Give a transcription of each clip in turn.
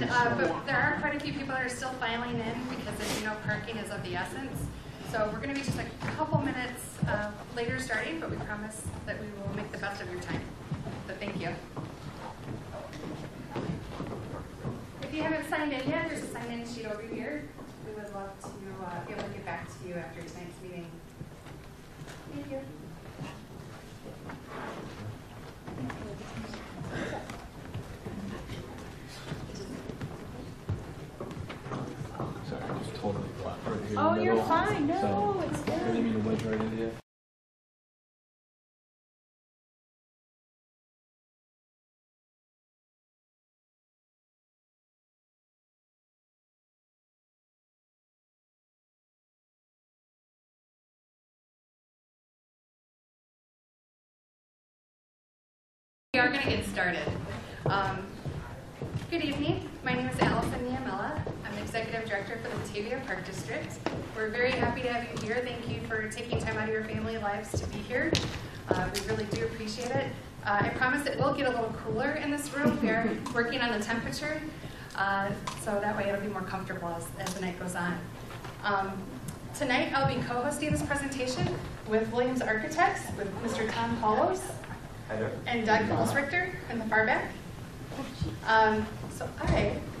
And, uh, but there are quite a few people that are still filing in because as you know, parking is of the essence. So we're gonna be just a couple minutes, uh, later starting, but we promise that we will make the best of your time. So thank you. If you haven't signed in yet, there's a sign-in sheet over here. We would love to, uh, be able to get back to you after tonight's meeting. Thank you. Sorry, I just totally blocked right the Oh, you're middle. fine. No, So, it's I didn't mean to wedge right into you. We are going to get started. Um, Good evening. My name is Allison Niamella. I'm Executive Director for the Batavia Park District. We're very happy to have you here. Thank you for taking time out of your family lives to be here. Uh, We really do appreciate it. Uh, I promise it will get a little cooler in this room. We are working on the temperature, uh, so that way it'll be more comfortable as, as the night goes on. Um, Tonight, I'll be co-hosting this presentation with Williams Architects, with Mr. Tom Paulos and Doug Goldsrichter in the far back. Um, so I will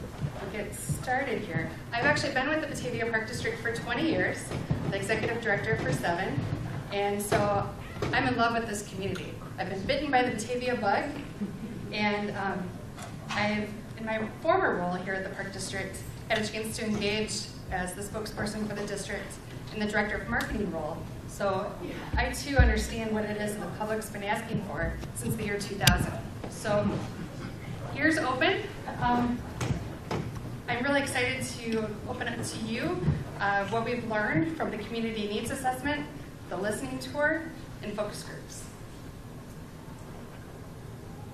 get started here. I've actually been with the Batavia Park District for 20 years, the executive director for seven, and so I'm in love with this community. I've been bitten by the Batavia bug, and um, I've, in my former role here at the Park District, had a chance to engage as the spokesperson for the district in the director of marketing role. So I too understand what it is the public's been asking for since the year 2000. So here's open. Um, I'm really excited to open up to you uh, what we've learned from the community needs assessment, the listening tour, and focus groups.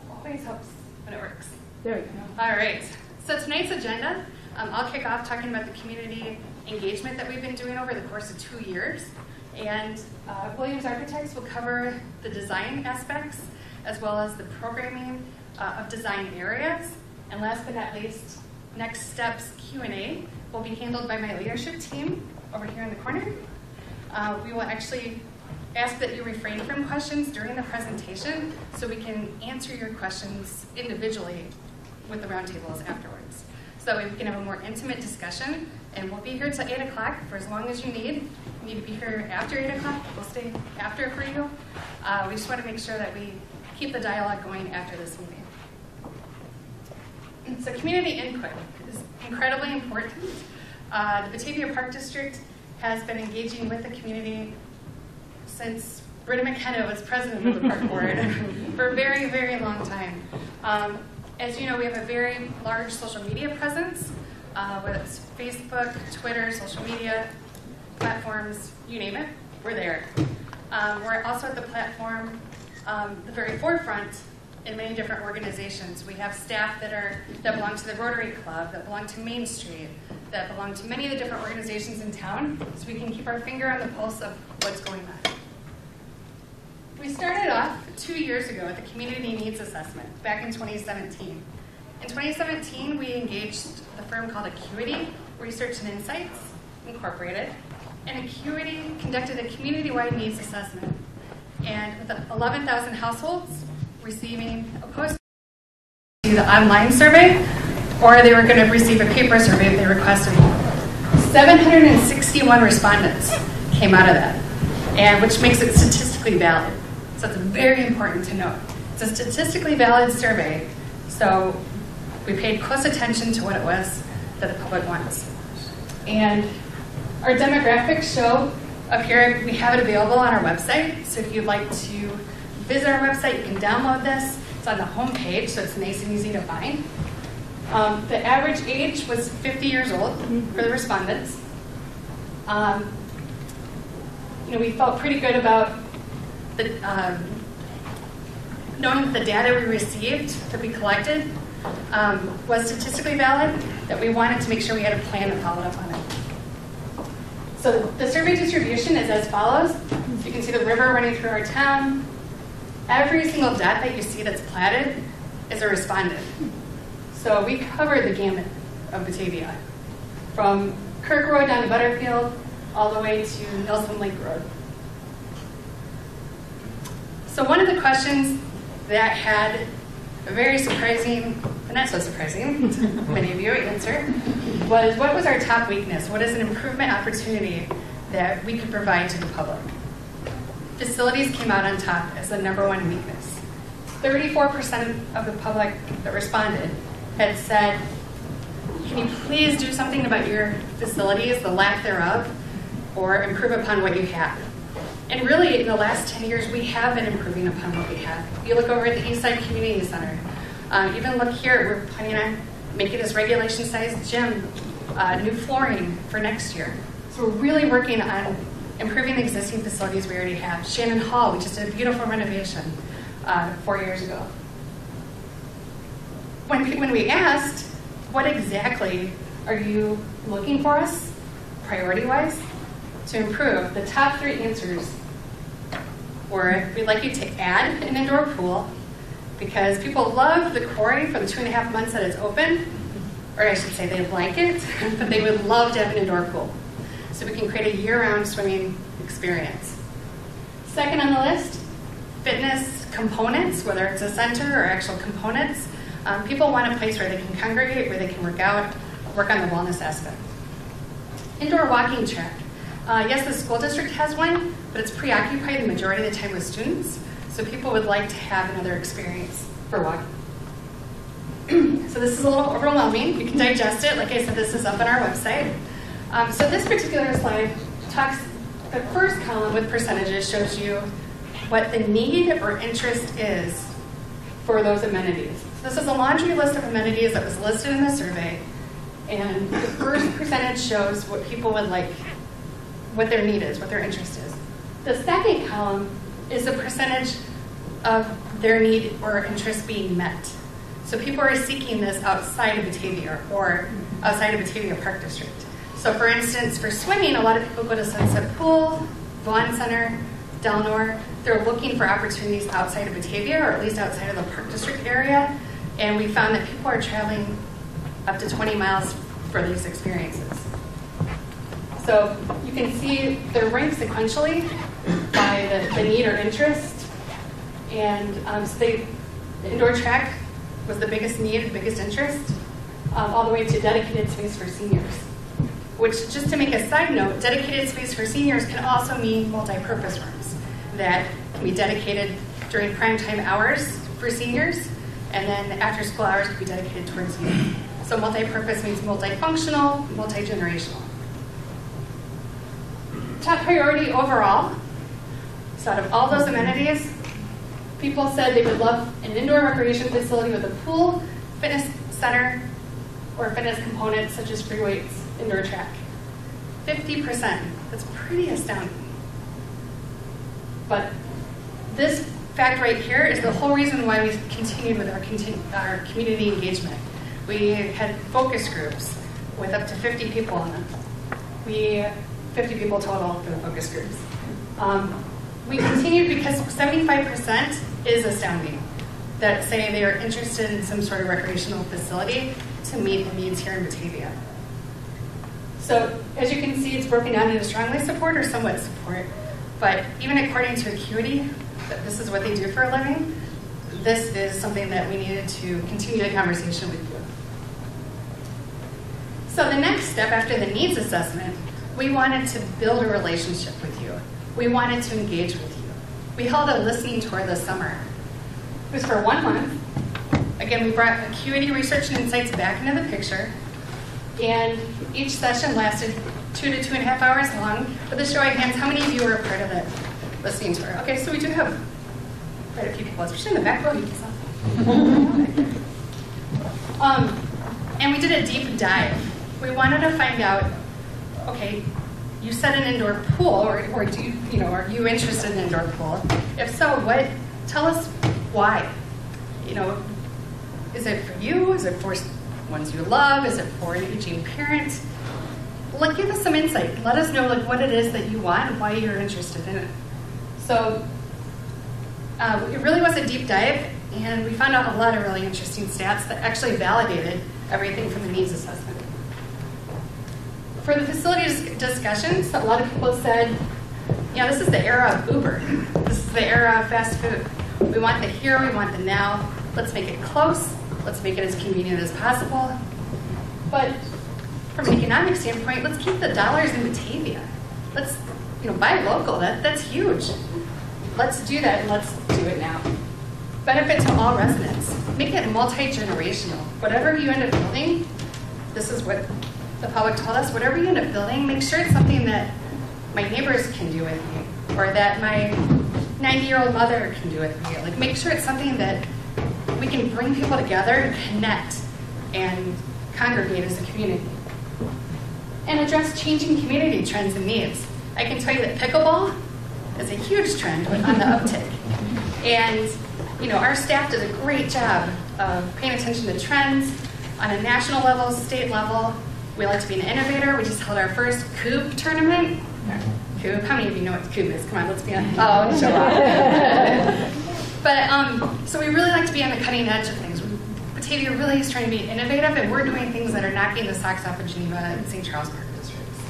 Always helps when it works. There we go. All right. So tonight's agenda, um, I'll kick off talking about the community engagement that we've been doing over the course of two years. And uh, Williams Architects will cover the design aspects as well as the programming uh, of design areas. And last but not least, next steps Q&A will be handled by my leadership team over here in the corner. Uh, we will actually ask that you refrain from questions during the presentation so we can answer your questions individually with the roundtables afterwards. So we can have a more intimate discussion and we'll be here till 8 o'clock for as long as you need. You need to be here after 8 o'clock, we'll stay after for you. Uh, we just want to make sure that we keep the dialogue going after this meeting. So community input is incredibly important. Uh, the Batavia Park District has been engaging with the community since Britta McKenna was president of the park board for a very, very long time. Um, as you know, we have a very large social media presence, uh, whether it's Facebook, Twitter, social media platforms, you name it, we're there. Um, we're also at the platform, um, the very forefront in many different organizations. We have staff that are that belong to the Rotary Club, that belong to Main Street, that belong to many of the different organizations in town, so we can keep our finger on the pulse of what's going on. We started off two years ago with the Community Needs Assessment back in 2017. In 2017, we engaged the firm called Acuity Research and Insights Incorporated, and Acuity conducted a community-wide needs assessment. And with 11,000 households receiving a post the online survey, or they were going to receive a paper survey if they requested one. 761 respondents came out of that, and which makes it statistically valid. So it's very important to note. It's a statistically valid survey, so we paid close attention to what it was that the public wants. And our demographics show up here, we have it available on our website. So if you'd like to visit our website, you can download this. It's on the home page, so it's nice and easy to find. Um, the average age was 50 years old for the respondents. Um, you know, we felt pretty good about the, um, knowing that the data we received that we collected um, was statistically valid, that we wanted to make sure we had a plan to follow up on it. So the survey distribution is as follows. You can see the river running through our town. Every single dot that you see that's platted is a respondent. So we covered the gamut of Batavia, from Kirk Road down to Butterfield, all the way to Nelson Lake Road. So one of the questions that had a very surprising, but not so surprising, many of you answer, was what was our top weakness? What is an improvement opportunity that we could provide to the public? Facilities came out on top as the number one weakness. 34% of the public that responded had said, can you please do something about your facilities, the lack thereof, or improve upon what you have? And really, in the last 10 years, we have been improving upon what we have. You look over at the Eastside Community Center. Um, even look here, we're planning on making this regulation-sized gym, uh, new flooring for next year. So we're really working on improving the existing facilities we already have. Shannon Hall, we just did a beautiful renovation uh, four years ago. When, when we asked, what exactly are you looking for us, priority-wise, to improve, the top three answers were, we'd like you to add an indoor pool, because people love the quarry for the two and a half months that it's open, or I should say they like it, but they would love to have an indoor pool. We can create a year-round swimming experience. Second on the list, fitness components, whether it's a center or actual components. Um, people want a place where they can congregate, where they can work out, work on the wellness aspect. Indoor walking track. Uh, yes, the school district has one, but it's preoccupied the majority of the time with students, so people would like to have another experience for walking. so this is a little overwhelming. You can digest it. Like I said, this is up on our website. Um, so this particular slide talks, the first column with percentages shows you what the need or interest is for those amenities. So this is a laundry list of amenities that was listed in the survey, and the first percentage shows what people would like, what their need is, what their interest is. The second column is the percentage of their need or interest being met. So people are seeking this outside of Batavia or outside of Batavia Park District. So for instance, for swimming, a lot of people go to Sunset Pool, Vaughn Center, Delnor. They're looking for opportunities outside of Batavia or at least outside of the Park District area. And we found that people are traveling up to 20 miles for these experiences. So you can see they're ranked sequentially by the, the need or interest. And um, so they, the indoor track was the biggest need, the biggest interest, um, all the way to dedicated space for seniors. Which, just to make a side note, dedicated space for seniors can also mean multi-purpose rooms that can be dedicated during prime time hours for seniors, and then after school hours can be dedicated towards youth. So multi-purpose means multifunctional, multi-generational. Top priority overall, so out of all those amenities, people said they would love an indoor recreation facility with a pool, fitness center, or fitness components such as free weights, indoor track. 50%. That's pretty astounding. But this fact right here is the whole reason why we continued with our, continu- our community engagement. We had focus groups with up to 50 people in them. We 50 people total for the focus groups. Um, we continued because 75% is astounding that say they are interested in some sort of recreational facility to meet the needs here in Batavia. So as you can see, it's broken down into strongly support or somewhat support. But even according to Acuity, this is what they do for a living, this is something that we needed to continue the conversation with you. So the next step after the needs assessment, we wanted to build a relationship with you. We wanted to engage with you. We held a listening tour this summer. It was for one month. Again, we brought Acuity Research and Insights back into the picture. And each session lasted two to two and a half hours long. With the show of hands, how many of you were a part of that listening to tour? Okay, so we do have quite a few people, especially in the back row. Um, and we did a deep dive. We wanted to find out, okay, you said an indoor pool, or, or do you, you know, are you interested in an indoor pool? If so, what? Tell us why. You know, is it for you? Is it for ones you love? Is it for an aging parent? Like, give us some insight. Let us know like what it is that you want and why you're interested in it. So, uh, it really was a deep dive And we found out a lot of really interesting stats that actually validated everything from the needs assessment. For the facility discussions, a lot of people said, yeah, this is the era of Uber. This is the era of fast food. We want the here, we want the now. Let's make it close. Let's make it as convenient as possible. But from an economic standpoint, let's keep the dollars in Batavia. Let's, you know, buy local. That, that's huge. Let's do that and let's do it now. Benefit to all residents. Make it multi-generational. Whatever you end up building, this is what the public told us, whatever you end up building, make sure it's something that my neighbors can do with me, or that my 90-year-old mother can do with me. Like, make sure it's something that we can bring people together and connect and congregate as a community. And address changing community trends and needs. I can tell you that pickleball is a huge trend on the uptick. And you know, our staff does a great job of paying attention to trends on a national level, state level. We like to be an innovator. We just held our first Kubb tournament. Kubb, how many of you know what Kubb is? Come on, let's be on. Oh, show off. but um, so we really like to be on the cutting edge of things. Batavia really is trying to be innovative, and we're doing things that are knocking the socks off of Geneva and St. Charles Park districts.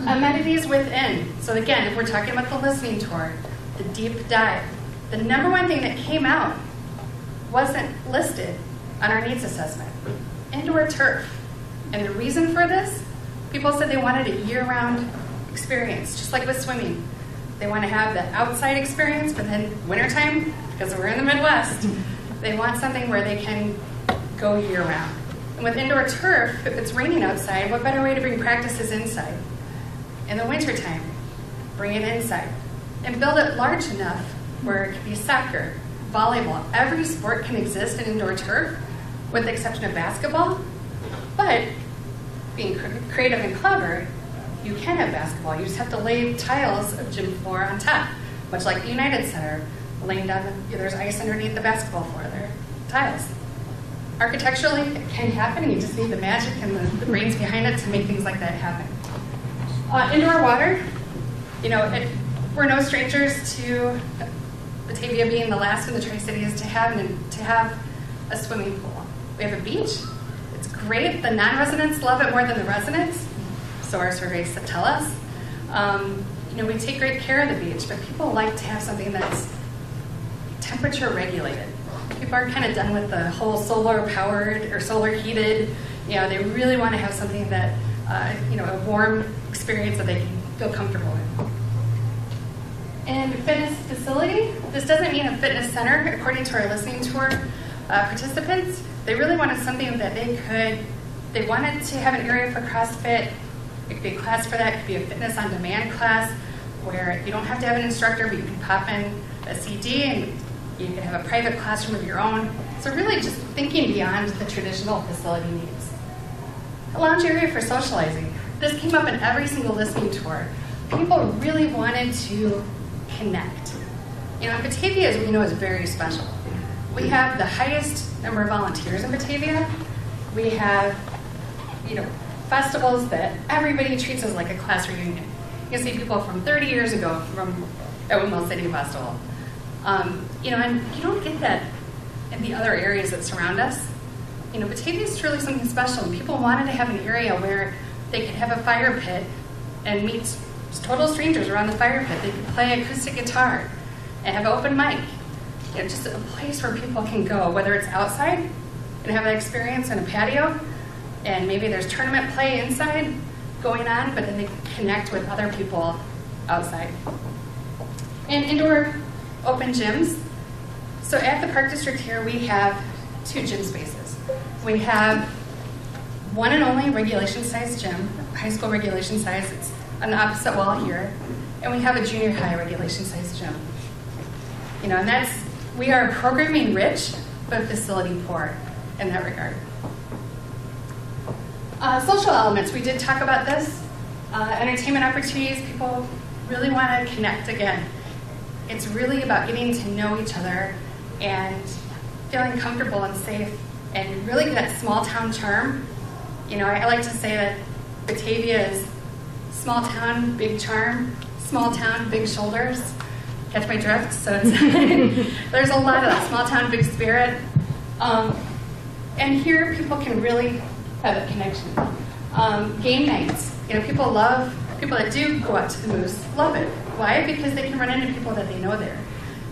Amenities within. So again, if we're talking about the listening tour, the deep dive, the number one thing that came out wasn't listed on our needs assessment indoor turf. And the reason for this, people said they wanted a year round experience, just like with swimming. They want to have the outside experience, but then wintertime, because we're in the Midwest, they want something where they can go year round. And with indoor turf, if it's raining outside, what better way to bring practices inside? In the wintertime, bring it inside. And build it large enough where it could be soccer, volleyball. Every sport can exist in indoor turf, with the exception of basketball. But being creative and clever, you can have basketball. You just have to lay tiles of gym floor on top, much like the United Center, laying down, the, there's ice underneath the basketball floor there, tiles. Architecturally, it can happen. You just need the magic and the, the brains behind it to make things like that happen. Uh, indoor water, you know, it, we're no strangers to Batavia being the last in the Tri Cities to have to have a swimming pool. We have a beach. It's great. The non-residents love it more than the residents. So our surveys tell us. Um, you know, we take great care of the beach, but people like to have something that's temperature regulated. People are kind of done with the whole solar powered or solar heated. You know, they really want to have something that, uh, you know, a warm experience that they can feel comfortable in. And fitness facility, this doesn't mean a fitness center, according to our listening tour uh, participants. They really wanted something that they could, they wanted to have an area for CrossFit. It could be a class for that, it could be a fitness on demand class where you don't have to have an instructor, but you can pop in a CD and you can have a private classroom of your own. So, really, just thinking beyond the traditional facility needs. A lounge area for socializing. This came up in every single listening tour. People really wanted to connect. You know, Batavia, as we know, is very special. We have the highest number of volunteers in Batavia. We have, you know, festivals that everybody treats as like a class reunion. You see people from 30 years ago from Owen City Festival. Um, you know, and you don't get that in the other areas that surround us. You know, Batavia is truly something special. People wanted to have an area where they could have a fire pit and meet total strangers around the fire pit. They could play acoustic guitar and have an open mic. You know, just a place where people can go, whether it's outside and have an experience in a patio, and maybe there's tournament play inside going on, but then they connect with other people outside. And indoor open gyms. So at the Park District here, we have two gym spaces. We have one and only regulation size gym, high school regulation size. It's on the opposite wall here, and we have a junior high regulation size gym. You know, and that's, we are programming rich, but facility poor in that regard. Uh, social elements, we did talk about this. Uh, entertainment opportunities, people really want to connect again. It's really about getting to know each other and feeling comfortable and safe and really that small town charm. You know, I, I like to say that Batavia is small town, big charm, small town, big shoulders. Catch my drift? So there's a lot of that small town, big spirit. Um, and here people can really have a connection. Um, game nights. You know, people love, people that do go out to the Moose love it. Why? Because they can run into people that they know there.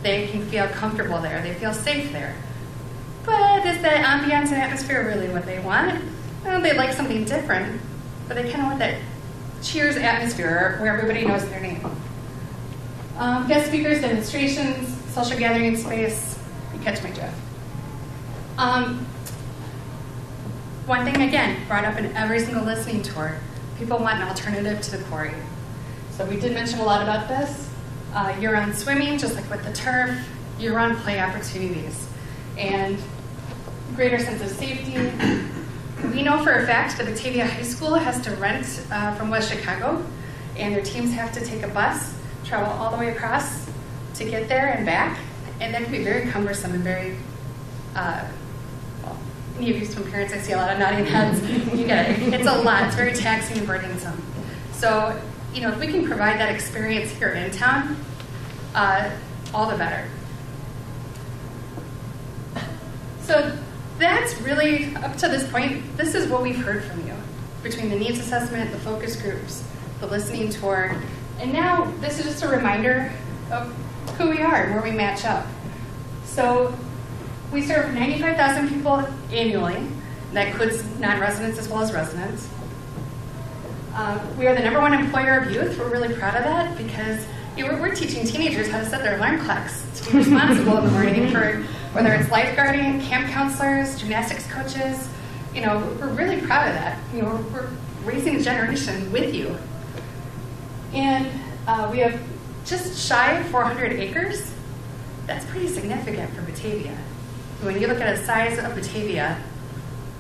They can feel comfortable there. They feel safe there. But is the ambiance and atmosphere really what they want? Well, they like something different, but they kind of want that cheers atmosphere where everybody knows their name. Um, guest speakers, demonstrations, social gathering space, you catch my drift. Um, one thing again brought up in every single listening tour people want an alternative to the quarry. So we did mention a lot about this. Uh, year round swimming, just like with the turf, year round play opportunities, and greater sense of safety. We know for a fact that Batavia High School has to rent uh, from West Chicago, and their teams have to take a bus, travel all the way across to get there and back, and that can be very cumbersome and very uh, any of you some parents, I see a lot of nodding heads. You get it. It's a lot. It's very taxing and burdensome. So, you know, if we can provide that experience here in town, uh, all the better. So that's really, up to this point, this is what we've heard from you between the needs assessment, the focus groups, the listening tour, and now this is just a reminder of who we are and where we match up. So we serve 95,000 people annually. That includes non-residents as well as residents. Uh, we are the number one employer of youth. We're really proud of that because you know, we're, we're, teaching teenagers how to set their alarm clocks to be responsible in the morning for whether it's lifeguarding, camp counselors, gymnastics coaches. You know, we're really proud of that. You know, we're, we're raising a generation with you. And uh, we have just shy of 400 acres. That's pretty significant for Batavia. When you look at the size of Batavia,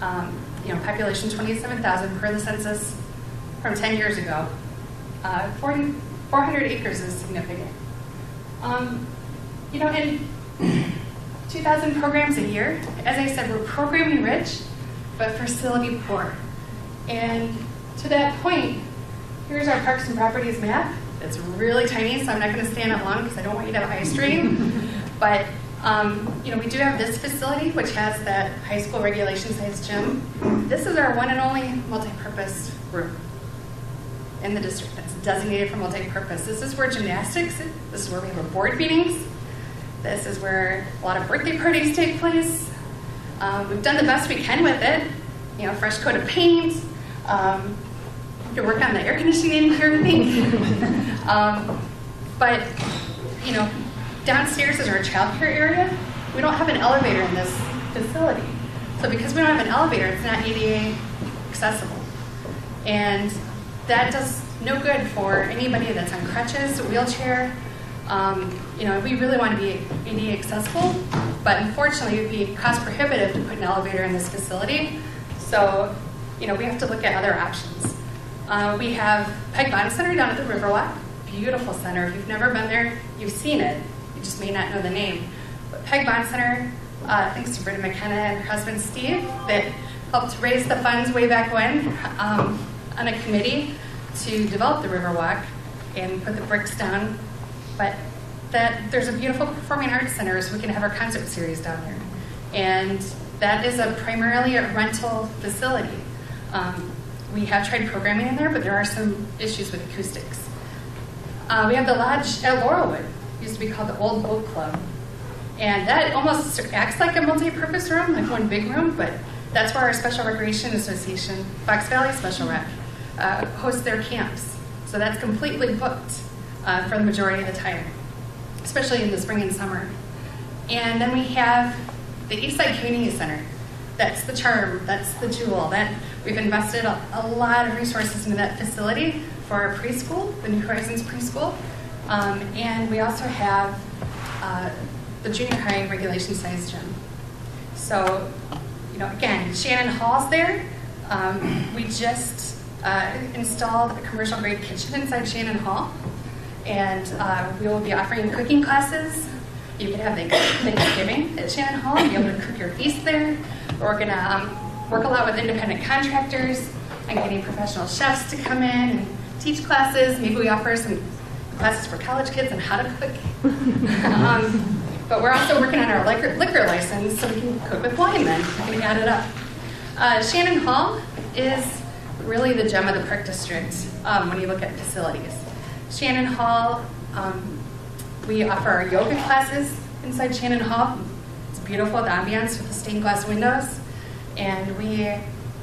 um, you know, population 27,000 per the census from 10 years ago, uh, 40, 400 acres is significant. Um, you know, in 2,000 programs a year. As I said, we're programming rich, but facility poor. And to that point, here's our parks and properties map. It's really tiny, so I'm not going to stand it long because I don't want you to have eye strain. but um, you know, we do have this facility, which has that high school regulation size gym. This is our one and only multi-purpose room in the district that's designated for multi-purpose. This is where gymnastics, this is where we have our board meetings. This is where a lot of birthday parties take place. Um, we've done the best we can with it. You know, fresh coat of paint. Um, can work on the air conditioning here, I um, but, you know, Downstairs is our childcare area. We don't have an elevator in this facility. So because we don't have an elevator, it's not ADA accessible. And that does no good for anybody that's on crutches, a wheelchair. Um, you know, we really want to be ADA accessible, but unfortunately, it would be cost prohibitive to put an elevator in this facility. So, you know, we have to look at other options. Uh, we have Peg Bond Center down at the Riverwalk. Beautiful center. If you've never been there, you've seen it just may not know the name. But Peg Bond Center, uh, thanks to Britta McKenna and her husband Steve, that helped raise the funds way back when um, on a committee to develop the Riverwalk and put the bricks down. But that there's a beautiful performing arts center, so we can have our concert series down there. And that is a primarily a rental facility. Um, we have tried programming in there, but there are some issues with acoustics. Uh, we have the lodge at Laurelwood, used to be called the Old Boat Club. And that almost acts like a multi-purpose room, like one big room, but that's where our Special Recreation Association, Fox Valley Special Rec, uh, hosts their camps. So that's completely booked uh, for the majority of the time, especially in the spring and summer. And then we have the Eastside Community Center. That's the charm, that's the jewel. That we've invested a, a lot of resources into that facility for our preschool, the New Horizons preschool. Um, and we also have uh, the junior high regulation size gym. So, you know, again, Shannon Hall's there. Um, we just uh, installed a commercial grade kitchen inside Shannon Hall. And uh, we will be offering cooking classes. You can have Thanksgiving at Shannon Hall, be able to cook your feast there. We're going to um, work a lot with independent contractors and getting professional chefs to come in and teach classes. Maybe we offer some classes for college kids on how to cook. um, but we're also working on our liquor, liquor license so we can cook with wine then. To add it up. Uh, Shannon Hall is really the gem of the Park District um, when you look at facilities. Shannon Hall, um, we offer our yoga classes inside Shannon Hall. It's beautiful, the ambiance with the stained glass windows. And we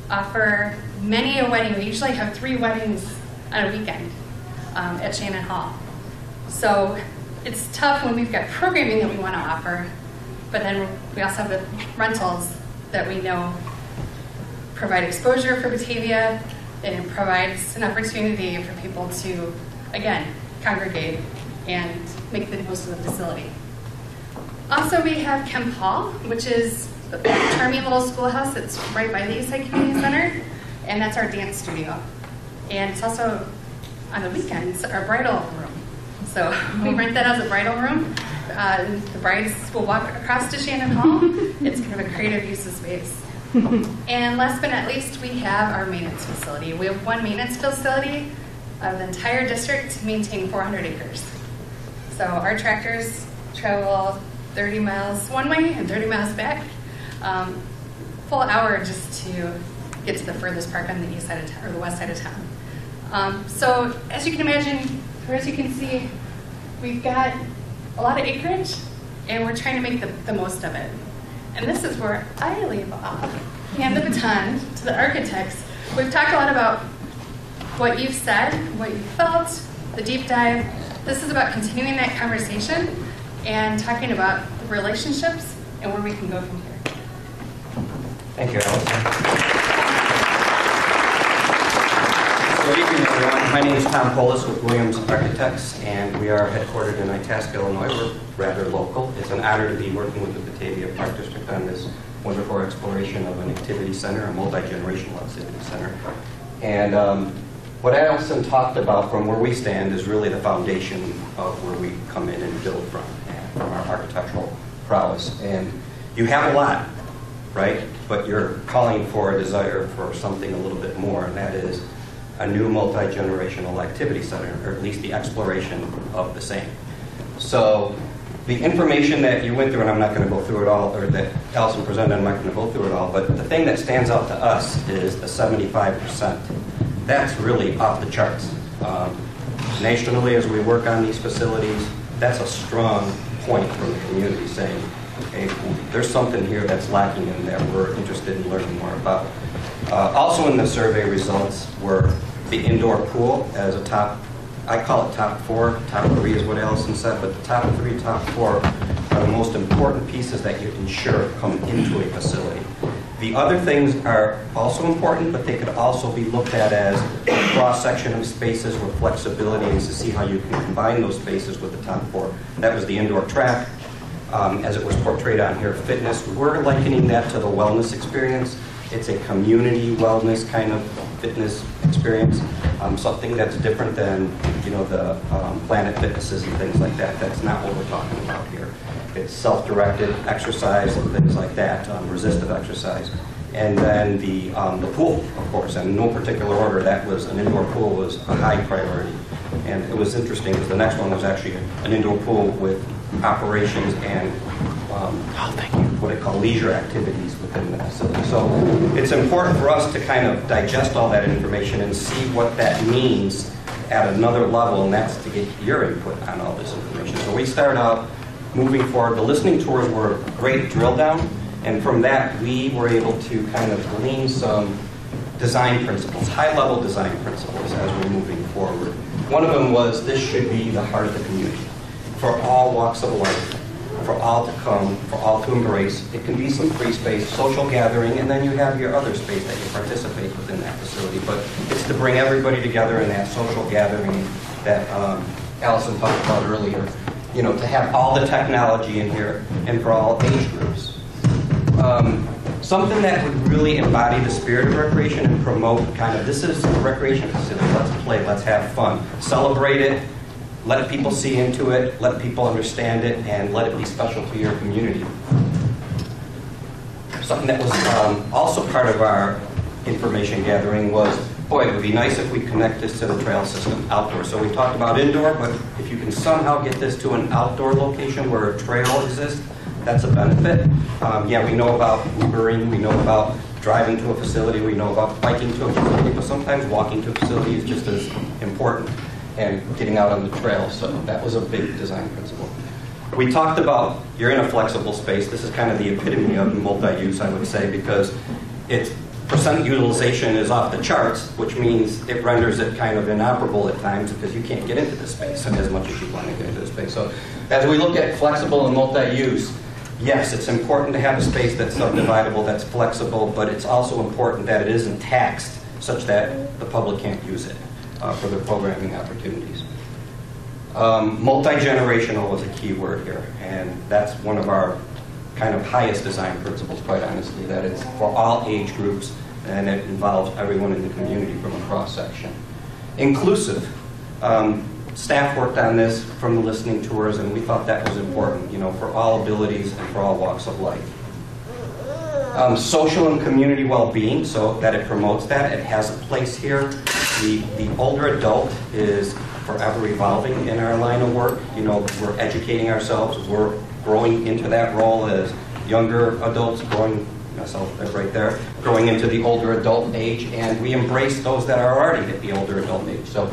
offer many a wedding. We usually have three weddings on a weekend um, at Shannon Hall. So it's tough when we've got programming that we want to offer, but then we also have the rentals that we know provide exposure for Batavia and it provides an opportunity for people to, again, congregate and make the most of the facility. Also, we have Kemp Hall, which is a charming little schoolhouse that's right by the Eastside Community Center, and that's our dance studio. And it's also, on the weekends, our bridal room. So we rent that as a bridal room. Uh, the brides will walk across to Shannon Hall. It's kind of a creative use of space. and last but not least, we have our maintenance facility. We have one maintenance facility of the entire district maintaining 400 acres. So our tractors travel 30 miles one way and 30 miles back. Um, full hour just to get to the furthest park on the east side of town, or the west side of town. Um, so as you can imagine, or as you can see, we've got a lot of acreage, and we're trying to make the, the most of it. And this is where I leave off, hand the baton to the architects. We've talked a lot about what you've said, what you felt, the deep dive. This is about continuing that conversation and talking about the relationships and where we can go from here. Thank you, Allison. Good evening, everyone. My name is Tom Polis with Williams Architects, and we are headquartered in Itasca, Illinois. We're rather local. It's an honor to be working with the Batavia Park District on this wonderful exploration of an activity center, a multi-generational activity center. And um, what Allison talked about from where we stand is really the foundation of where we come in and build from, and from our architectural prowess. And you have a lot, right? But you're calling for a desire for something a little bit more, and that is a new multi-generational activity center, or at least the exploration of the same. So the information that you went through, and I'm not going to go through it all, or that Allison presented, I'm not going to go through it all, but the thing that stands out to us is the 75%. That's really off the charts. Um, nationally, as we work on these facilities, that's a strong point from the community saying, okay, there's something here that's lacking and that we're interested in learning more about. Uh, also in the survey results were the indoor pool as a top, I call it top four, top three is what Allison said, but the top three, top four are the most important pieces that you ensure come into a facility. The other things are also important, but they could also be looked at as a cross-section of spaces with flexibility and to see how you can combine those spaces with the top four. That was the indoor track, um, as it was portrayed on here, fitness. We're likening that to the wellness experience. It's a community wellness kind of fitness experience, um, something that's different than, you know, the um, Planet Fitnesses and things like that. That's not what we're talking about here. It's self-directed exercise and things like that, um, resistive exercise. And then the, um, the pool, of course, and in no particular order, that was, an indoor pool was a high priority. And it was interesting because the next one was actually an indoor pool with operations and um, what I call leisure activities within the facility. So it's important for us to kind of digest all that information and see what that means at another level, and that's to get your input on all this information. So we start out moving forward. The listening tours were a great drill down, and from that we were able to kind of glean some design principles, high-level design principles as we're moving forward. One of them was this should be the heart of the community for all walks of life, for all to come, for all to embrace. It can be some free space, social gathering, and then you have your other space that you participate within that facility. But it's to bring everybody together in that social gathering that um, Allison talked about earlier. You know, to have all the technology in here and for all age groups. Um, something that would really embody the spirit of recreation and promote kind of this is a recreation facility. Let's play, let's have fun, celebrate it, let people see into it, let people understand it, and let it be special to your community. Something that was um, also part of our information gathering was boy, it would be nice if we connect this to the trail system outdoor. So we talked about indoor, but if you can somehow get this to an outdoor location where a trail exists, that's a benefit. Um, yeah, we know about Ubering, we know about driving to a facility, we know about biking to a facility, but sometimes walking to a facility is just as important and getting out on the trail. So that was a big design principle. We talked about you're in a flexible space. This is kind of the epitome of multi-use, I would say, because its percent utilization is off the charts, which means it renders it kind of inoperable at times because you can't get into the space as much as you want to get into the space. So as we look at flexible and multi-use, yes, it's important to have a space that's subdividable, that's flexible, but it's also important that it isn't taxed such that the public can't use it uh, for their programming opportunities. Um, multi-generational was a key word here, and that's one of our kind of highest design principles, quite honestly, that it's for all age groups and it involves everyone in the community from a cross-section. Inclusive. Um, staff worked on this from the listening tours, and we thought that was important, you know, for all abilities and for all walks of life. Um, social and community well-being, so that it promotes that. It has a place here. The, the older adult is forever evolving in our line of work. You know, we're educating ourselves. We're growing into that role as younger adults, growing myself right there, growing into the older adult age, and we embrace those that are already at the older adult age. So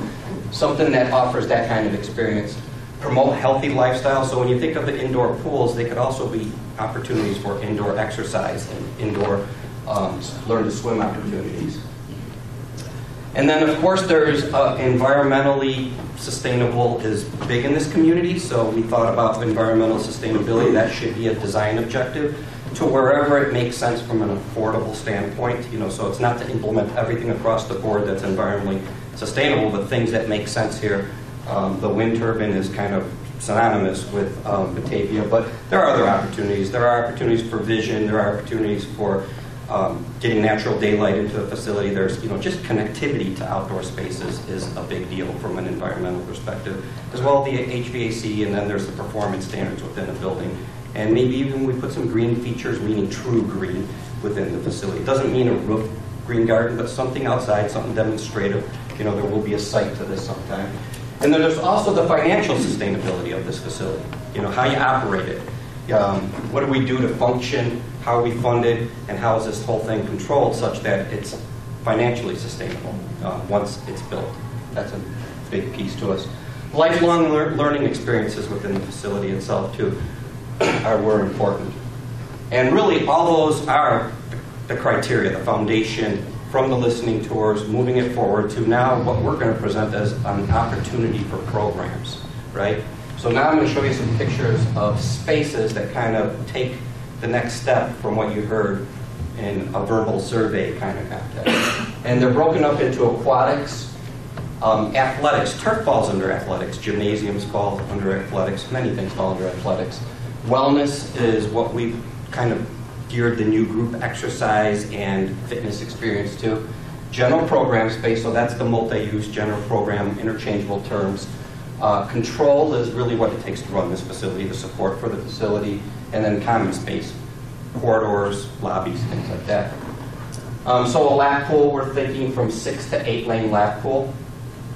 something that offers that kind of experience. Promote healthy lifestyles. So when you think of the indoor pools, they could also be opportunities for indoor exercise and indoor um, learn to swim opportunities. And then, of course, there's uh, environmentally sustainable is big in this community. So we thought about environmental sustainability. That should be a design objective to wherever it makes sense from an affordable standpoint. You know, so it's not to implement everything across the board that's environmentally sustainable, but things that make sense here. Um, the wind turbine is kind of synonymous with um, Batavia, but there are other opportunities. There are opportunities for vision. There are opportunities for um, getting natural daylight into a facility. There's, you know, just connectivity to outdoor spaces is a big deal from an environmental perspective, as well the HVAC, and then there's the performance standards within the building. And maybe even we put some green features, meaning true green, within the facility. It doesn't mean a roof green garden, but something outside, something demonstrative. You know, there will be a site to this sometime. And then there's also the financial sustainability of this facility. You know, how you operate it. Um, what do we do to function? How are we funded? And how is this whole thing controlled such that it's financially sustainable uh, once it's built? That's a big piece to us. Lifelong lear learning experiences within the facility itself, too, are were important. And really, all those are the criteria, the foundation from the listening tours, moving it forward to now what we're going to present as an opportunity for programs, right? So now I'm going to show you some pictures of spaces that kind of take the next step from what you heard in a verbal survey kind of context. And they're broken up into aquatics, um, athletics. Turf falls under athletics. Gymnasiums fall under athletics. Many things fall under athletics. Wellness is what we kind of geared the new group exercise and fitness experience to. General program space, so that's the multi-use general program, interchangeable terms. Uh, control is really what it takes to run this facility, the support for the facility, and then common space, corridors, lobbies, things like that. Um, so a lap pool, we're thinking from six to eight lane lap pool,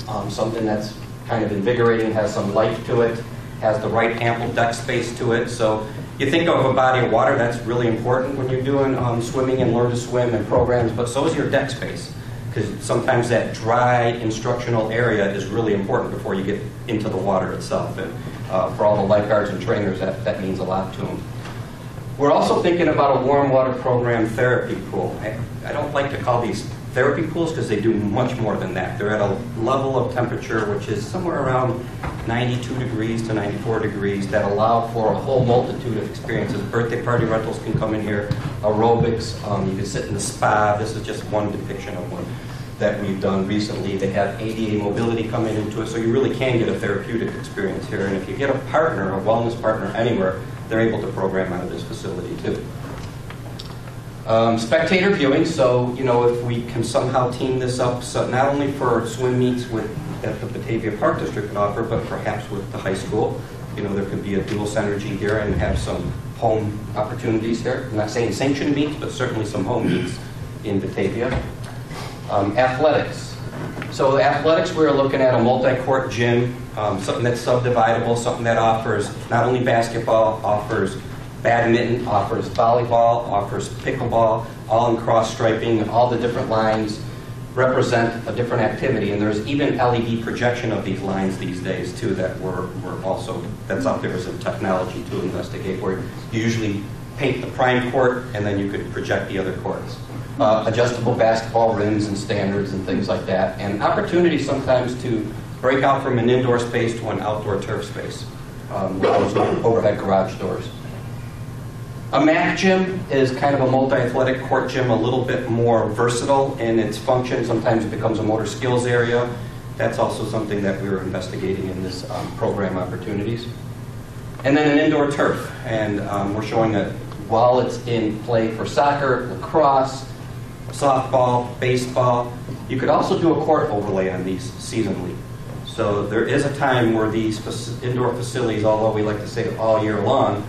um, something that's kind of invigorating, has some life to it, has the right ample deck space to it. So you think of a body of water, that's really important when you're doing um, swimming and learn to swim and programs, but so is your deck space. Because sometimes that dry instructional area is really important before you get into the water itself. And uh, for all the lifeguards and trainers, that, that means a lot to them. We're also thinking about a warm water program therapy pool. I, I don't like to call these therapy pools because they do much more than that. They're at a level of temperature which is somewhere around 92 degrees to 94 degrees that allow for a whole multitude of experiences. Birthday party rentals can come in here, aerobics, um, you can sit in the spa. This is just one depiction of one that we've done recently. They have ADA mobility coming into it, so you really can get a therapeutic experience here. And if you get a partner, a wellness partner anywhere, they're able to program out of this facility too. Um, spectator viewing, so you know if we can somehow team this up, so not only for swim meets with that the Batavia Park District can offer, but perhaps with the high school, you know there could be a dual synergy here and have some home opportunities there. I'm not saying sanctioned meets, but certainly some home meets in Batavia. Um, Athletics. So athletics, we're looking at a multi-court gym, um, something that's subdividable, something that offers not only basketball, offers badminton, offers volleyball, offers pickleball, all in cross striping, and all the different lines represent a different activity. And there's even LED projection of these lines these days too that we're, we're also, that's out there as a technology to investigate where you usually paint the prime court and then you could project the other courts. Uh, adjustable basketball rims and standards and things like that. And opportunity sometimes to break out from an indoor space to an outdoor turf space um, with those overhead garage doors. A MAC gym is kind of a multi-athletic court gym, a little bit more versatile in its function. Sometimes it becomes a motor skills area. That's also something that we were investigating in this um, program opportunities. And then an indoor turf. And um, we're showing that while it's in play for soccer, lacrosse, softball, baseball, you could also do a court overlay on these seasonally. So there is a time where these indoor facilities, although we like to say all year long,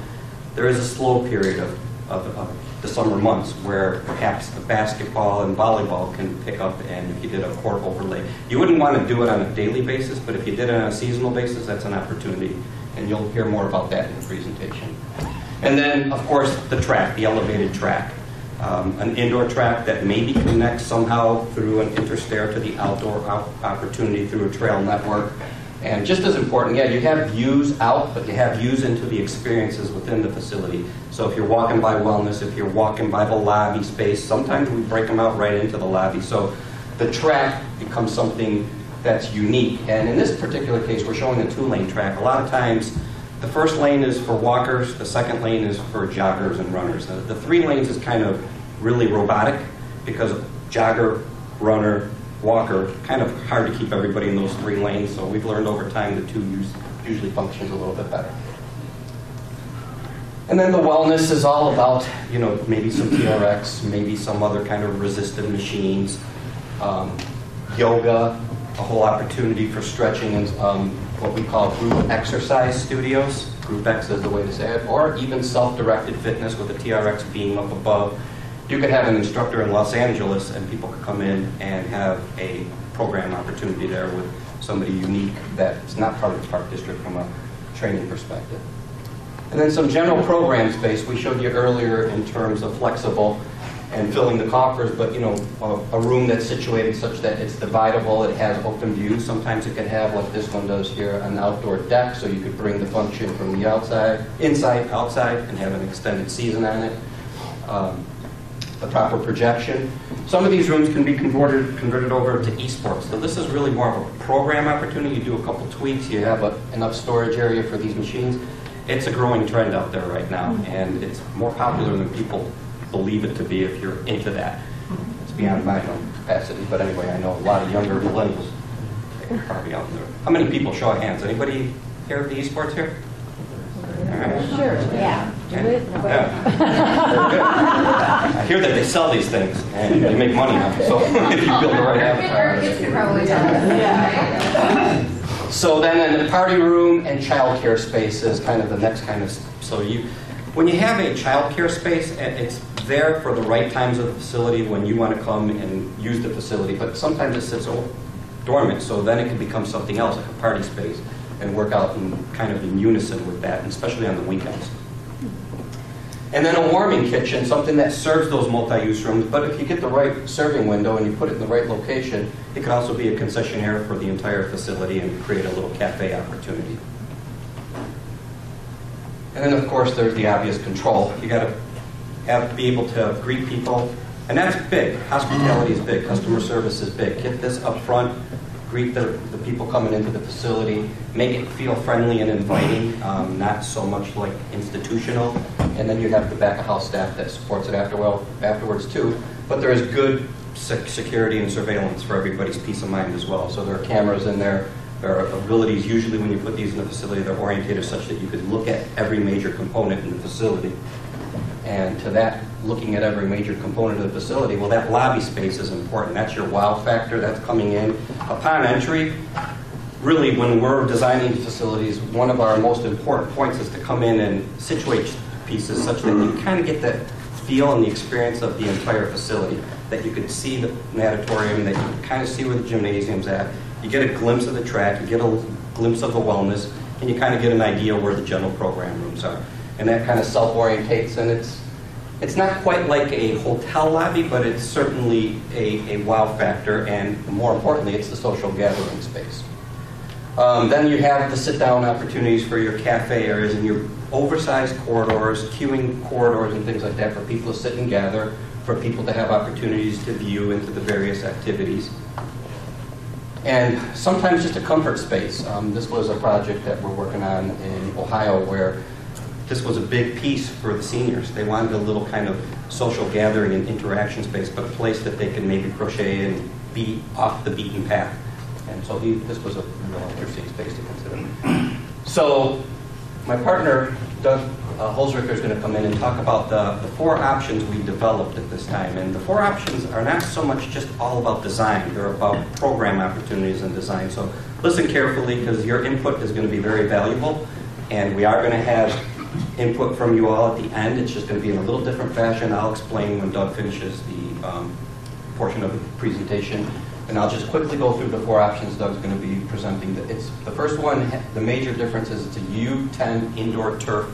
there is a slow period of, of, of the summer months where perhaps the basketball and volleyball can pick up and if you did a court overlay. You wouldn't want to do it on a daily basis, but if you did it on a seasonal basis, that's an opportunity. And you'll hear more about that in the presentation. And then, of course, the track, the elevated track. Um, an indoor track that maybe connects somehow through an interstair to the outdoor op- opportunity through a trail network. And just as important, yeah, you have views out, but you have views into the experiences within the facility. So if you're walking by wellness, if you're walking by the lobby space, sometimes we break them out right into the lobby. So the track becomes something that's unique. And in this particular case, we're showing a two-lane track. A lot of times, the first lane is for walkers, the second lane is for joggers and runners. The, the three lanes is kind of really robotic because jogger, runner, walker, kind of hard to keep everybody in those three lanes. So we've learned over time the two use, usually functions a little bit better. And then the wellness is all about, you know, maybe some TRX, maybe some other kind of resisted machines, um, yoga, a whole opportunity for stretching and um, what we call group exercise studios. Group X is the way to say it, or even self-directed fitness with a TRX beam up above. You could have an instructor in Los Angeles, and people could come in and have a program opportunity there with somebody unique that's not part of the park district from a training perspective. And then some general program space we showed you earlier in terms of flexible and filling the coffers, but you know, a, a room that's situated such that it's dividable, it has open views. Sometimes it could have, like this one does here, an outdoor deck, so you could bring the function from the outside, inside, outside, and have an extended season on it. Um, the proper projection. Some of these rooms can be converted converted over to esports. So this is really more of a program opportunity. You do a couple tweaks, you have a, enough storage area for these machines. It's a growing trend out there right now, and it's more popular than people believe it to be if you're into that. It's beyond my own capacity, but anyway, I know a lot of younger millennials are probably out there. How many people show of hands? Anybody here at the esports here? All right. Sure, yeah. Do it. No, Yeah. I hear that they sell these things and they make money on them, so if you build the right Our avatar. kids probably tell us. So then in the party room and childcare space is kind of the next kind of, so you, when you have a childcare space, it's there for the right times of the facility when you want to come and use the facility, but sometimes it sits dormant, so then it can become something else, like a party space, and work out in, kind of in unison with that, especially on the weekends. And then a warming kitchen, something that serves those multi-use rooms, but if you get the right serving window and you put it in the right location, it could also be a concessionaire for the entire facility and create a little cafe opportunity. And then, of course, there's the obvious control. You got to have be able to greet people, and that's big. Hospitality is big. Customer service is big. Get this up front. Greet the, the people coming into the facility. Make it feel friendly and inviting, um, not so much like institutional. And then you have the back of house staff that supports it after well afterwards too. But there is good sec- security and surveillance for everybody's peace of mind as well. So there are cameras in there. There are abilities, usually when you put these in the facility, they're orientated such that you could look at every major component in the facility. And to that, looking at every major component of the facility, well, that lobby space is important. That's your wow factor that's coming in. Upon entry, really, when we're designing facilities, one of our most important points is to come in and situate pieces such that you kind of get that feel and the experience of the entire facility. That you can see the natatorium, that you kind of see where the gymnasium's at. You get a glimpse of the track, you get a glimpse of the wellness, and you kind of get an idea where the general program rooms are. And that kind of self-orientates, and it's, it's not quite like a hotel lobby, but it's certainly a, a wow factor, and more importantly, it's the social gathering space. Um, then you have the sit-down opportunities for your cafe areas and your oversized corridors, queuing corridors and things like that for people to sit and gather, for people to have opportunities to view into the various activities. And sometimes just a comfort space. Um, this was a project that we're working on in Ohio where this was a big piece for the seniors. They wanted a little kind of social gathering and interaction space, but a place that they could maybe crochet and be off the beaten path. And so he, this was a real interesting space to consider. So my partner, Doug uh, Holzrichter, is going to come in and talk about the, the four options we developed at this time. And the four options are not so much just all about design, they're about program opportunities and design. So listen carefully because your input is going to be very valuable. And we are going to have input from you all at the end. It's just going to be in a little different fashion. I'll explain when Doug finishes the um, portion of the presentation. And I'll just quickly go through the four options Doug's going to be presenting. It's, the first one, the major difference is it's a U10 indoor turf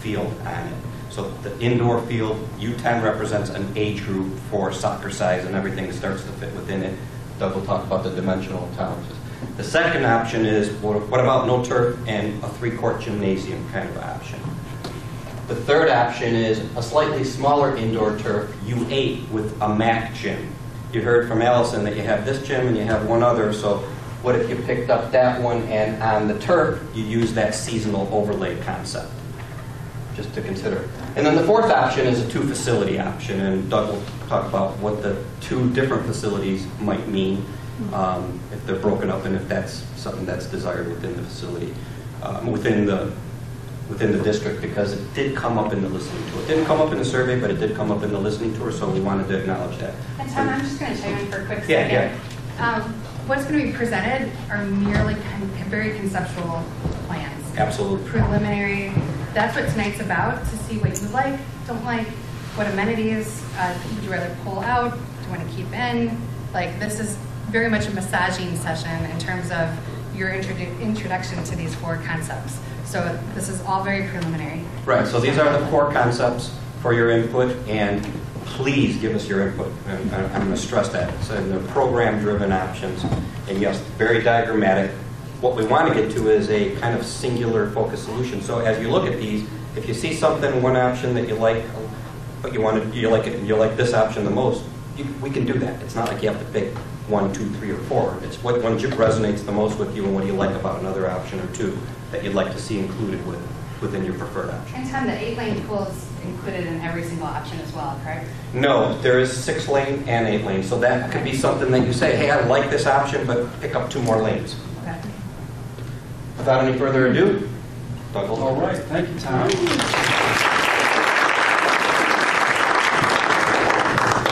field on it. So the indoor field, U10 represents an age group for soccer size and everything starts to fit within it. Doug will talk about the dimensional tolerances. The second option is, what about no turf and a three-court gymnasium kind of option? The third option is a slightly smaller indoor turf, U8, with a MAC gym. You heard from Allison that you have this gym and you have one other, so what if you picked up that one and on the turf, you use that seasonal overlay concept? Just to consider. And then the fourth option is a two-facility option, and Doug will talk about what the two different facilities might mean um, if they're broken up and if that's something that's desired within the facility, um, within the within the district because it did come up in the listening tour. It didn't come up in the survey, but it did come up in the listening tour, so we wanted to acknowledge that. And Tom, I'm just going to chime in for a quick Yeah, second. Um, What's going to be presented are merely con- very conceptual plans. Absolutely. preliminary, that's what tonight's about, to see what you like, don't like, what amenities, uh, would you rather pull out, do you want to keep in? Like, this is very much a massaging session in terms of your introdu- introduction to these four concepts. So this is all very preliminary. Right, so these are the core concepts for your input, and please give us your input. And I- I'm going to stress that. So the program-driven options, and yes, very diagrammatic. What we want to get to is a kind of singular focus solution. So as you look at these, if you see something, one option that you like, but you want to, you like it, you like this option the most, you, we can do that. It's not like you have to pick one, two, three, or four. It's what one resonates the most with you, and what do you like about another option or two that you'd like to see included with, within your preferred option. And Tom, the eight-lane pool is included in every single option as well, correct? No, there is six lane and eight lane, so that could be something that you say, hey, I like this option, but pick up two more lanes. Okay. Without any further ado, Doug will. All right, thank you, Tom.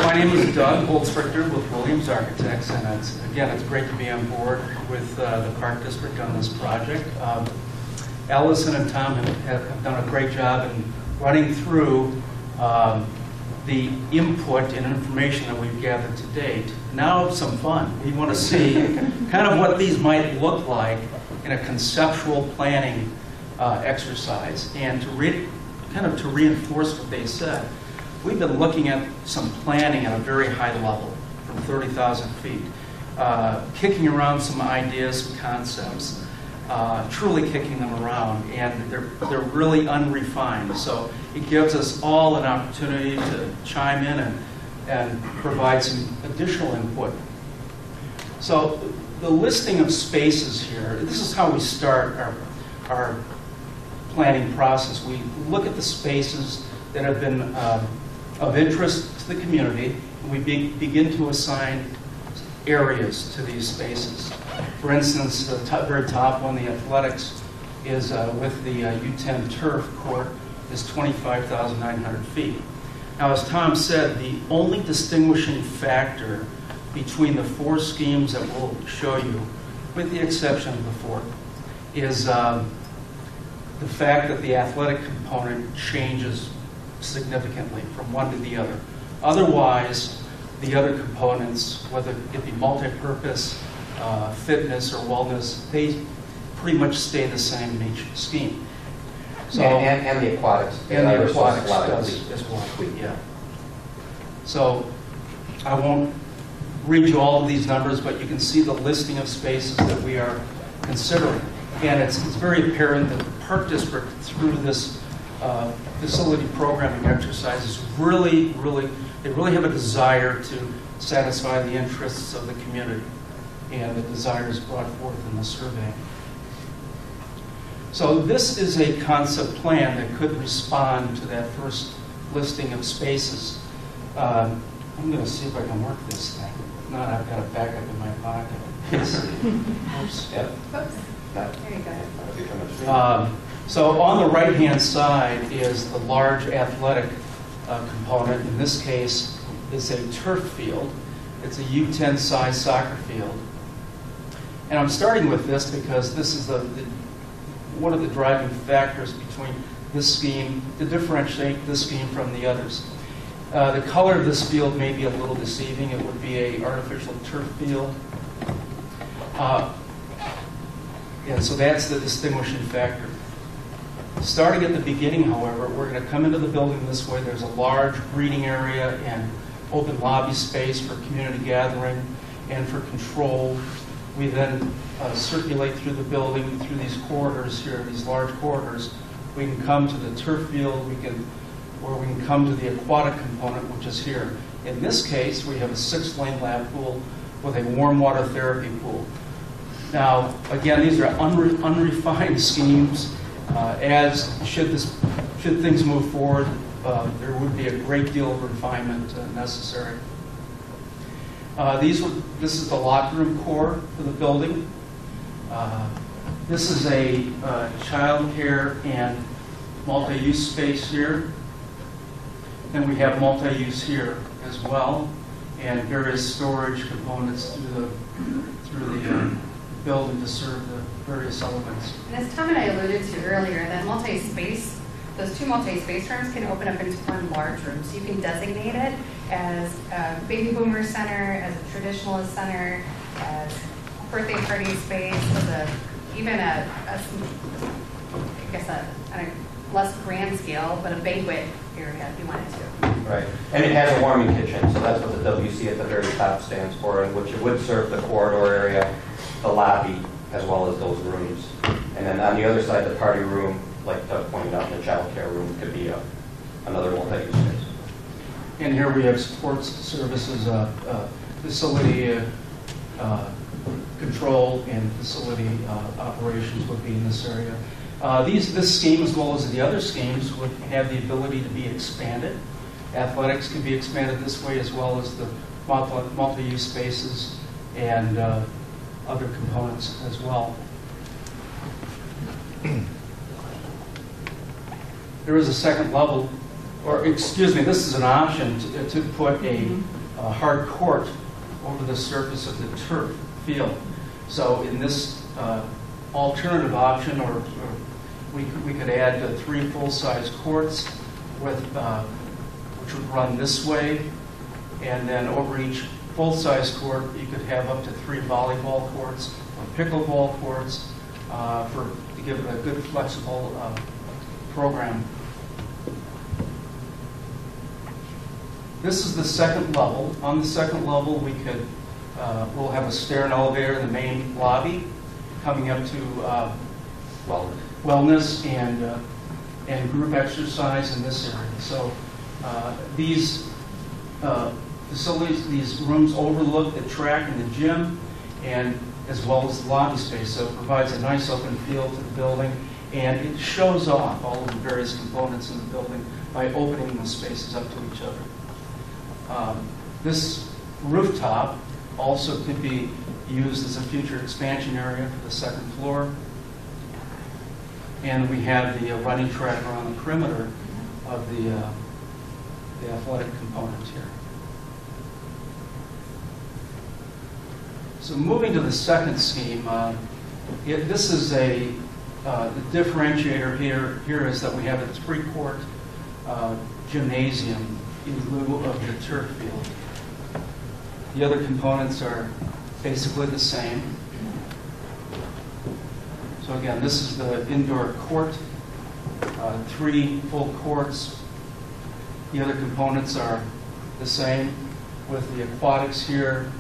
My name is Doug Holzrichter with Williams Architects, and it's, again, it's great to be on board with uh, the Park District on this project. Um, Allison and Tom have- have done a great job in running through um, the input and information that we've gathered to date. Now, some fun. We want to see kind of what these might look like in a conceptual planning uh, exercise. And to re, kind of to reinforce what they said, we've been looking at some planning at a very high level, from 30,000 feet, uh, kicking around some ideas, some concepts, uh, truly kicking them around, and they're, they're really unrefined. So it gives us all an opportunity to chime in and, and provide some additional input. So the listing of spaces here, this is how we start our, our planning process. We look at the spaces that have been um, of interest to the community, and we be- begin to assign areas to these spaces. For instance, the very top one, the athletics, is uh, with the uh, U10 turf court is 25,900 feet. Now, as Tom said, the only distinguishing factor between the four schemes that we'll show you, with the exception of the fourth, is um, the fact that the athletic component changes significantly from one to the other. Otherwise, the other components, whether it be multipurpose, uh, fitness, or wellness, they pretty much stay the same in each scheme. So, And, and, and the aquatics. and the aquatics does as well, yeah. So I won't read you all of these numbers, but you can see the listing of spaces that we are considering. And it's, it's very apparent that the Park District, through this uh, facility programming exercises, really, really, they really have a desire to satisfy the interests of the community and the desires brought forth in the survey. So this is a concept plan that could respond to that first listing of spaces. Um, I'm going to see if I can work this thing. If not, I've got a backup in my pocket. Oops. Yeah. Whoops, That- there you go. that'll be too much. Um, So on the right-hand side is the large athletic uh, component. In this case, it's a turf field. It's a U10 size soccer field. And I'm starting with this because this is the, the- one of the driving factors between this scheme, to differentiate this scheme from the others. Uh, The color of this field may be a little deceiving. It would be a artificial turf field. Uh, Yeah, so that's the distinguishing factor. Starting at the beginning, however, we're going to come into the building this way. There's a large greeting area and open lobby space for community gathering and for control. We then uh, circulate through the building, through these corridors here, these large corridors. We can come to the turf field, we can, or we can come to the aquatic component, which is here. In this case, we have a six-lane lap pool with a warm water therapy pool. Now, again, these are unre- unrefined schemes. Uh, As, should this, should things move forward, uh, there would be a great deal of refinement uh, necessary. Uh, These, were- this is the locker room core for the building. Uh, This is a uh, childcare and multi-use space here. Then we have multi-use here as well, and various storage components through the, through the uh, building to serve the various elements. And as Tom and I alluded to earlier, that multi-space, those two multi-space rooms can open up into one large room. So you can designate it as a baby boomer center, as a traditionalist center, as a birthday party space, as a, even a, a I guess a, on a less grand scale, but a banquet area if you wanted to. Right, and it has a warming kitchen, so that's what the WC at the very top stands for, which it would serve the corridor area, the lobby, as well as those rooms. And then on the other side, the party room, like Doug pointed out, the childcare room could be a- another multi-use And here we have sports services, uh, uh, facility uh, control and facility operations would be in this area. These, this scheme, as well as the other schemes, would have the ability to be expanded. Athletics could be expanded this way, as well as the multi- multi-use spaces and uh, other components as well. There is a second level, or excuse me, this is an option to, to put a, a hard court over the surface of the turf field. So in this uh, alternative option, or, or we, could- we could add three full-size courts with, uh, which would run this way, and then over each full-size court, you could have up to three volleyball courts or pickleball courts uh, for, to give it a good flexible uh, program. This is the second level. On the second level, we could, uh, we'll have a stair and elevator in the main lobby, coming up to uh, Well, wellness and, uh, and group exercise in this area. So uh, these uh, facilities, these rooms overlook the track and the gym, and as well as the lobby space. So it provides a nice open feel to the building, and it shows off all of the various components in the building by opening the spaces up to each other. Um, This rooftop also could be used as a future expansion area for the second floor. And we have the uh, running track around the perimeter of the, uh, the athletic component here. So moving to the second scheme, uh, it- this is a, uh, the differentiator here, here is that we have a three-court uh, gymnasium in lieu of the turf field. The other components are basically the same. So again, this is the indoor court, uh, three full courts. The other components are the same with the aquatics here,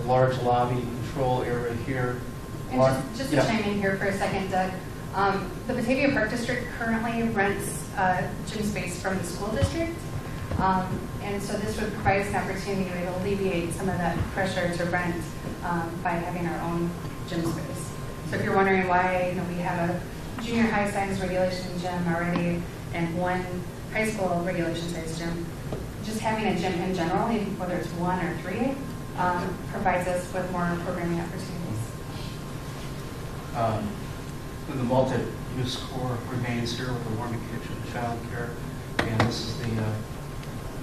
the large lobby control area here. And Lar- just, just to Yeah. chime in here for a second, Doug, um, the Batavia Park District currently rents uh, gym space from the school district. Um, And so this would provide us an opportunity to alleviate some of that pressure to rent um, by having our own gym space. So if you're wondering why, you know, we have a junior high science regulation gym already and one high school regulation size gym, just having a gym in general, whether it's one or three, um, provides us with more programming opportunities. Um, The multi-use core remains here with the warming kitchen, childcare, and this is the, uh,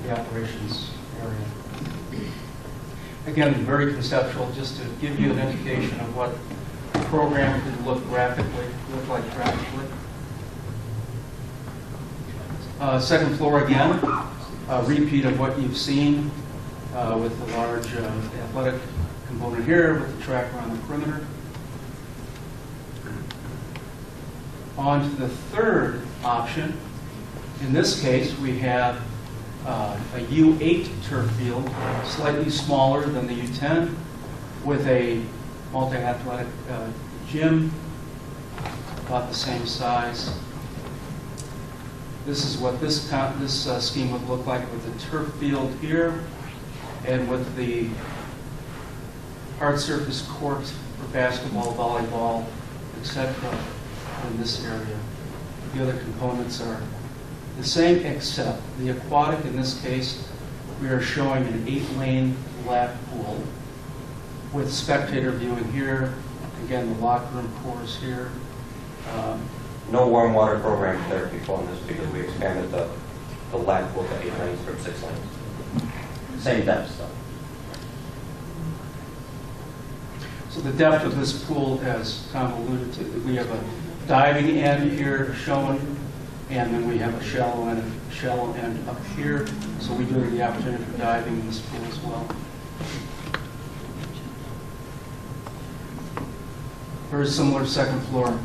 the operations area. Again, very conceptual, just to give you an indication of what the program could look graphically, look like graphically. Uh, Second floor again, a repeat of what you've seen uh, with the large uh, athletic component here, with the track around the perimeter. On to the third option. In this case, we have uh, a U8 turf field, slightly smaller than the U10, with a multi-athletic uh, gym, about the same size. This is what this, this uh, scheme would look like with the turf field here, and with the hard surface court for basketball, volleyball, etc. in this area. The other components are the same, except the aquatic, in this case, we are showing an eight-lane lap pool with spectator viewing here. Again, the locker room course here. Um, No warm water program there before on this because we expanded the, the lap pool to eight lanes from six lanes. Same depth, though. So the depth of this pool, as Tom alluded to, we have a diving end here shown, and then we have a shallow end, shallow end up here. So we do have the opportunity for diving in this pool as well. Very similar second floor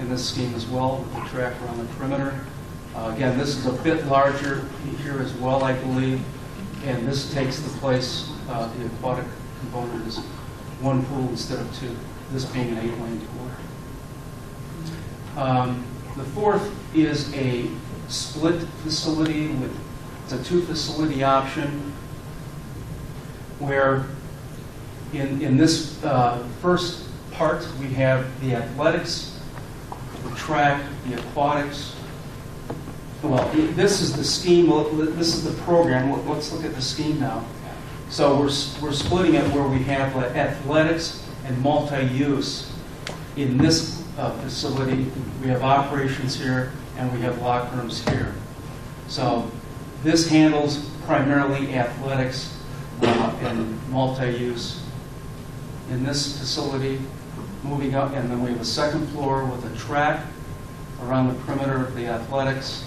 in this scheme as well, with the track around the perimeter. Uh, Again, this is a bit larger here as well, I believe, and this takes the place, uh, the aquatic component is one pool instead of two, this being an eight-lane pool. Um, The fourth is a split facility with, it's a two-facility option where in, in this uh, first part, we have the athletics, the track, the aquatics. Well, this is the scheme, this is the program, Let- let's look at the scheme now. So we're, we're splitting it where we have athletics and multi-use. In this uh, facility, we have operations here and we have locker rooms here. So this handles primarily athletics uh, and multi-use. In this facility, moving up, and then we have a second floor with a track around the perimeter of the athletics.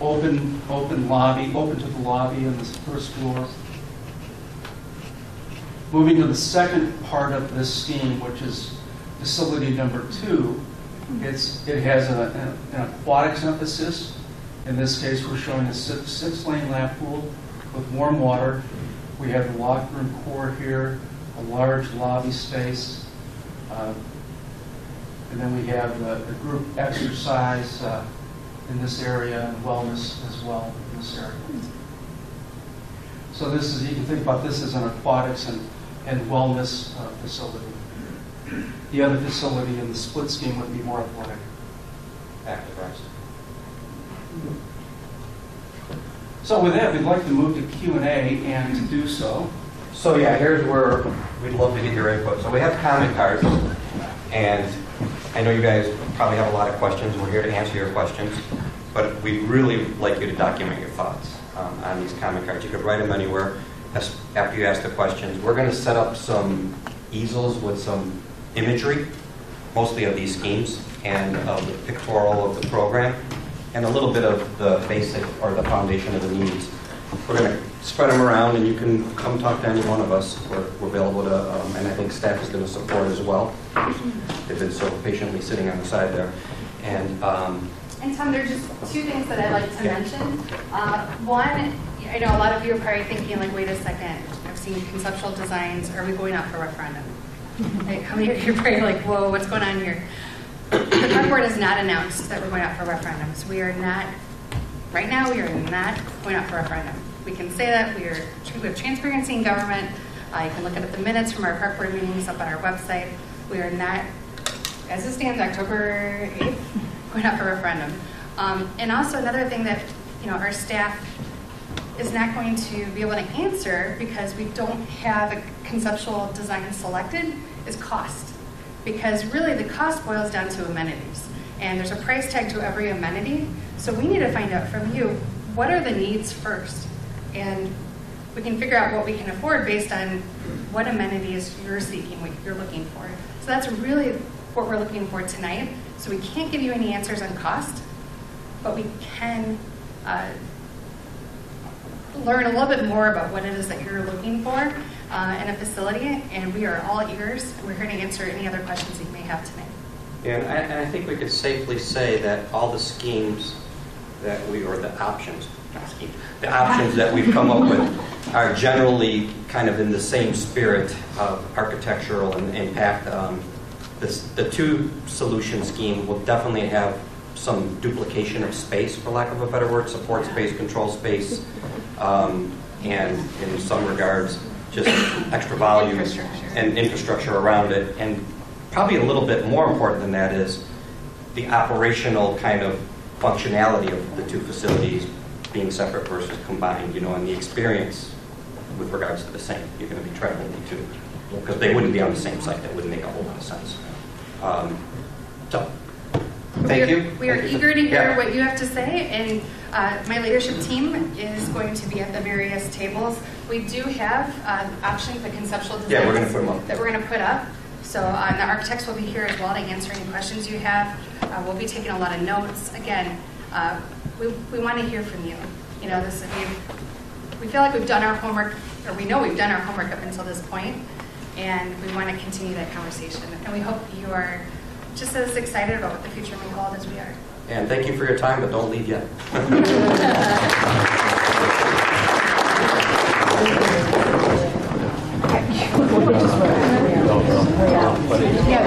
Open, open lobby, open to the lobby in this first floor. Moving to the second part of this scheme, which is facility number two, it's, it has a- an aquatics emphasis. In this case, we're showing a six- six-lane lap pool with warm water. We have the locker room core here, a large lobby space. uh, And then we have the the group exercise uh, in this area and wellness as well in this area. So this is, you can think about this as an aquatics and, and wellness uh, facility. The other facility in the split scheme would be more athletic. Active rest. So with that, we'd like to move to Q and to do so, So yeah, here's where we'd love to get your input. So we have comment cards, and I know you guys probably have a lot of questions. We're here to answer your questions, but we'd really like you to document your thoughts um, on these comment cards. You could write them anywhere after you ask the questions. We're going to set up some easels with some imagery, mostly of these schemes and of the pictorial of the program. and a little bit of the basic or the foundation of the needs. We're going to spread them around, and you can come talk to any one of us. We're we're available to, um, and I think staff is going to support as well. They've been so patiently sitting on the side there. And um, And Tom, there's just two things that I'd like to Yeah. mention. Uh, One, I know a lot of you are probably thinking like, wait a second, I've seen conceptual designs, are we going out for referendum? How many of you are like, whoa, what's going on here? The park board has not announced that we're going out for referendums. We are not, right now, we are not going out for a referendum. We can say that, we are, we have transparency in government. Uh, You can look at the minutes from our park board meetings up on our website. We are not as it stands, October 8th, going out for a referendum. Um, And also another thing that, you know, our staff is not going to be able to answer because we don't have a conceptual design selected is cost. Because really, the cost boils down to amenities. And there's a price tag to every amenity. So we need to find out from you, what are the needs first? And we can figure out what we can afford based on what amenities you're seeking, what you're looking for. So that's really what we're looking for tonight. So we can't give you any answers on cost, but we can uh, learn a little bit more about what it is that you're looking for uh, in a facility, and we are all ears, we're here to answer any other questions that you may have tonight. And I, and I think we could safely say that all the schemes that we, or the options, the options that we've come up with are generally kind of in the same spirit of architectural and impact. Um, this, the two solution scheme will definitely have some duplication of space, for lack of a better word, support space, control space, um, and in some regards, just extra volume Infrastructure. and infrastructure around it. And probably a little bit more important than that is the operational kind of functionality of the two facilities being separate versus combined, you know, and the experience with regards to the same. You're going to be traveling the two, because they wouldn't be on the same site. That wouldn't make a whole lot of sense. Um, So, We thank are- you. We are Thank you. eager to hear Yeah. what you have to say, and uh, my leadership team is going to be at the various tables. We do have uh, options, the conceptual designs. Yeah, we're gonna put 'em up. That we're going to put up. So uh, the architects will be here as well to answer any questions you have. Uh, We'll be taking a lot of notes. Again, uh, we we want to hear from you. You know, this, we we feel like we've done our homework, or we know we've done our homework up until this point, and we want to continue that conversation. And we hope you are just as excited about what the future may hold as we are. And thank you for your time, but don't leave yet. yeah.